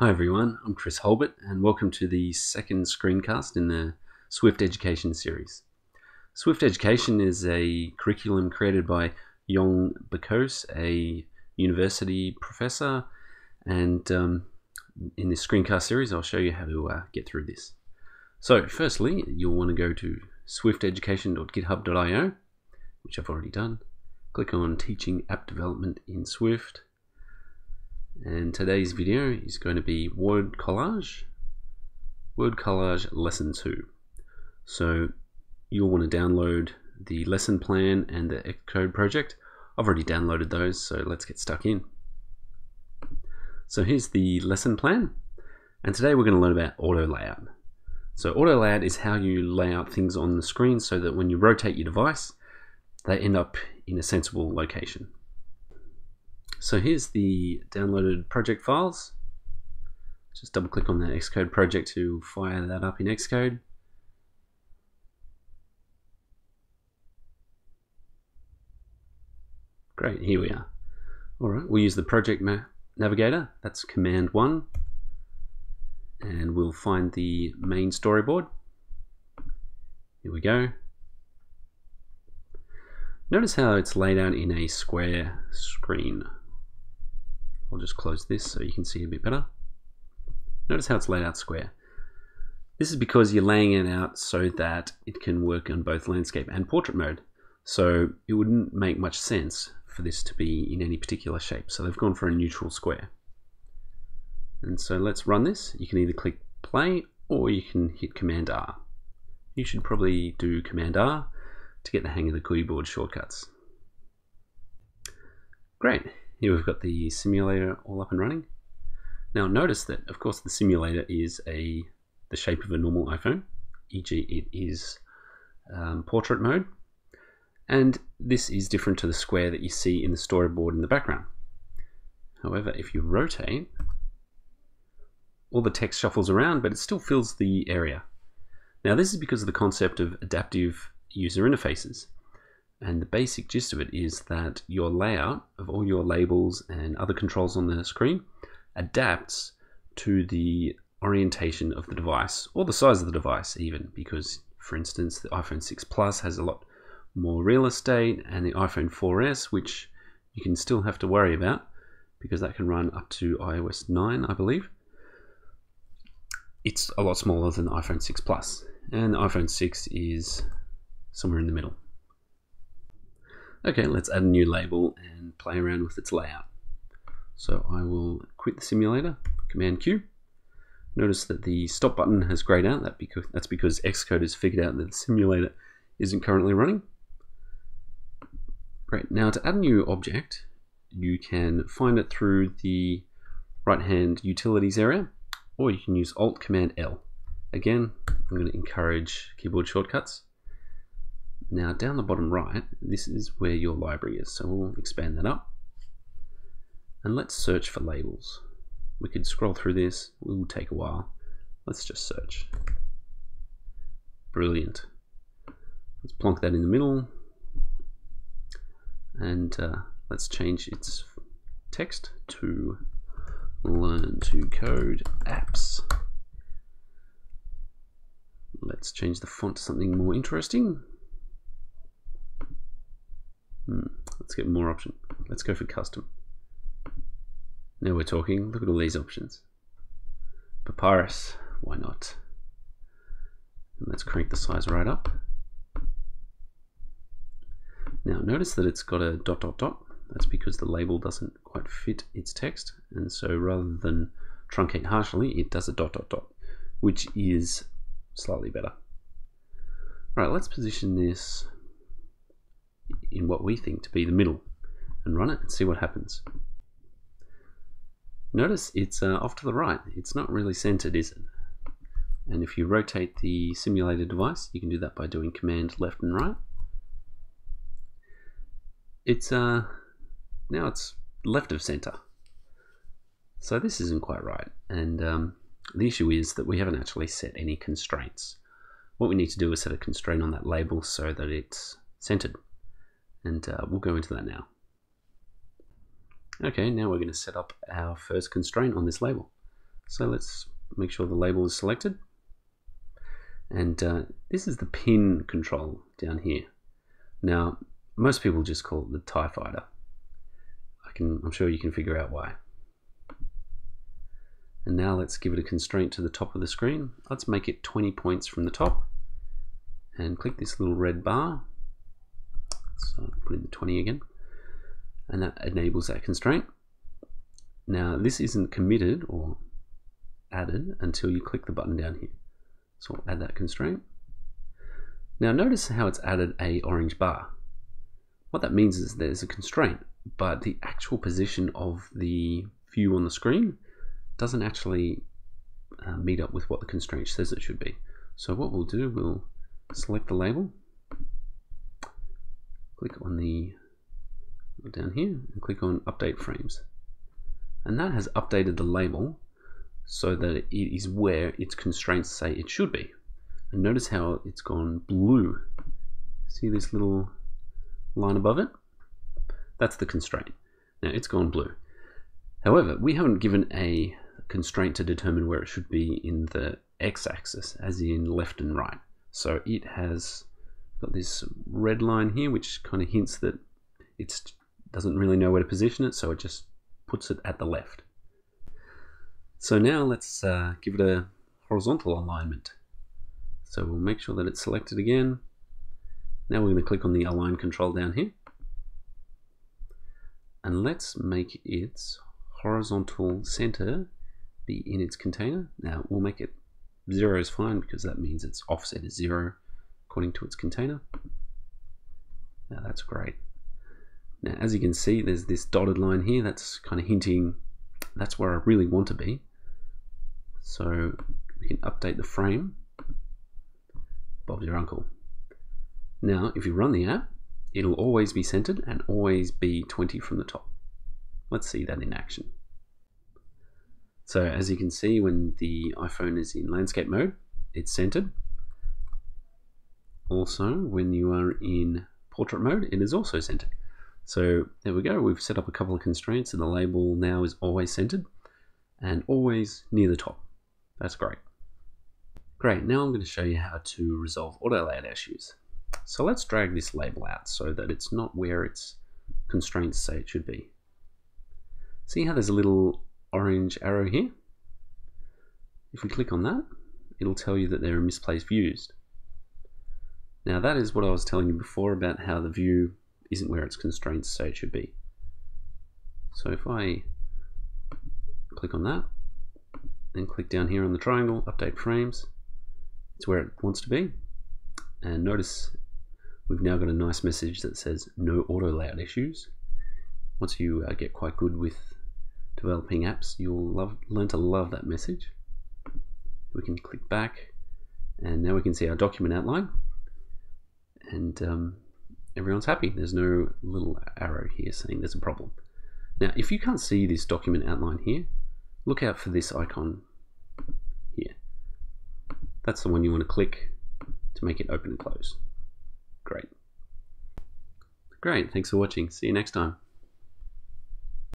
Hi everyone, I'm Chris Hulbert and welcome to the second screencast in the Swift Education series. Swift Education is a curriculum created by Yong Bakos, a university professor, and um, in this screencast series I'll show you how to uh, get through this. So firstly, you'll want to go to swifteducation.github.io, which I've already done. Click on Teaching App Development in Swift and today's video is going to be word collage. Word collage lesson 2 so you'll want to download the lesson plan and the Xcode project. I've already downloaded those so let's get stuck in. So here's the lesson plan. And today we're going to learn about auto layout. So auto layout is how you lay out things on the screen so that when you rotate your device they end up in a sensible location so here's the downloaded project files. Just double click on the Xcode project to fire that up in Xcode. Great, here we are. All right, we'll use the project navigator. That's command one. And we'll find the main storyboard. Here we go. Notice how it's laid out in a square screen. I'll just close this so you can see a bit better. Notice how it's laid out square. This is because you're laying it out so that it can work on both landscape and portrait mode. So it wouldn't make much sense for this to be in any particular shape. So they've gone for a neutral square. And so let's run this. You can either click play or you can hit Command R. You should probably do Command R to get the hang of the keyboard shortcuts. Great. Here we've got the simulator all up and running. Now notice that of course the simulator is a the shape of a normal iPhone, e.g. it is um, portrait mode, and this is different to the square that you see in the storyboard in the background. However, if you rotate, all the text shuffles around, but it still fills the area. Now this is because of the concept of adaptive user interfaces. And the basic gist of it is that your layout of all your labels and other controls on the screen adapts to the orientation of the device or the size of the device even because for instance the iPhone 6 Plus has a lot more real estate and the iPhone 4S which you can still have to worry about because that can run up to iOS 9 I believe. It's a lot smaller than the iPhone 6 Plus and the iPhone 6 is somewhere in the middle Okay, let's add a new label and play around with its layout. So I will quit the simulator, Command Q. Notice that the stop button has grayed out. That because, that's because Xcode has figured out that the simulator isn't currently running. Great, now to add a new object, you can find it through the right hand utilities area, or you can use Alt Command L. Again, I'm going to encourage keyboard shortcuts. Now down the bottom right, this is where your library is. So we'll expand that up. And let's search for labels. We could scroll through this, it will take a while. Let's just search. Brilliant. Let's plonk that in the middle. And uh, let's change its text to learn to code apps. Let's change the font to something more interesting. Hmm. Let's get more option. Let's go for custom. Now we're talking. Look at all these options. Papyrus. Why not? And let's crank the size right up. Now notice that it's got a dot dot dot. That's because the label doesn't quite fit its text. And so rather than truncate harshly, it does a dot dot dot, which is slightly better. All right, let's position this in what we think to be the middle and run it and see what happens. Notice it's uh, off to the right. It's not really centered, is it? And if you rotate the simulated device, you can do that by doing command left and right. It's uh, now it's left of center. So this isn't quite right. And um, the issue is that we haven't actually set any constraints. What we need to do is set a constraint on that label so that it's centered and uh, we'll go into that now. Okay, now we're going to set up our first constraint on this label. So let's make sure the label is selected. And uh, this is the pin control down here. Now, most people just call it the TIE Fighter. I can, I'm sure you can figure out why. And now let's give it a constraint to the top of the screen. Let's make it 20 points from the top. And click this little red bar. So put in the 20 again. And that enables that constraint. Now this isn't committed or added until you click the button down here. So we'll add that constraint. Now notice how it's added a orange bar. What that means is there's a constraint, but the actual position of the view on the screen doesn't actually uh, meet up with what the constraint says it should be. So what we'll do, we'll select the label, click on the down here and click on update frames. And that has updated the label so that it is where its constraints say it should be. And notice how it's gone blue. See this little line above it? That's the constraint. Now it's gone blue. However, we haven't given a constraint to determine where it should be in the x-axis, as in left and right. So it has got this red line here, which kind of hints that it doesn't really know where to position it, so it just puts it at the left. So now let's uh, give it a horizontal alignment. So we'll make sure that it's selected again. Now we're going to click on the align control down here. And let's make its horizontal center be in its container. Now we'll make it zero is fine because that means its offset is zero according to its container. Now that's great. Now as you can see there's this dotted line here that's kind of hinting that's where I really want to be. So we can update the frame. Bob's your uncle. Now if you run the app it'll always be centered and always be 20 from the top. Let's see that in action. So as you can see, when the iPhone is in landscape mode, it's centered. Also, when you are in portrait mode, it is also centered. So there we go, we've set up a couple of constraints and the label now is always centered and always near the top. That's great. Great, now I'm going to show you how to resolve auto layout issues. So let's drag this label out so that it's not where its constraints say it should be. See how there's a little orange arrow here. If we click on that, it'll tell you that there are misplaced views. Now that is what I was telling you before about how the view isn't where its constraints say it should be. So if I click on that, then click down here on the triangle, update frames, it's where it wants to be. And notice we've now got a nice message that says no auto layout issues. Once you uh, get quite good with developing apps, you'll love, learn to love that message. We can click back and now we can see our document outline and um, everyone's happy. There's no little arrow here saying there's a problem. Now, if you can't see this document outline here, look out for this icon here. That's the one you want to click to make it open and close. Great. Great, thanks for watching. See you next time.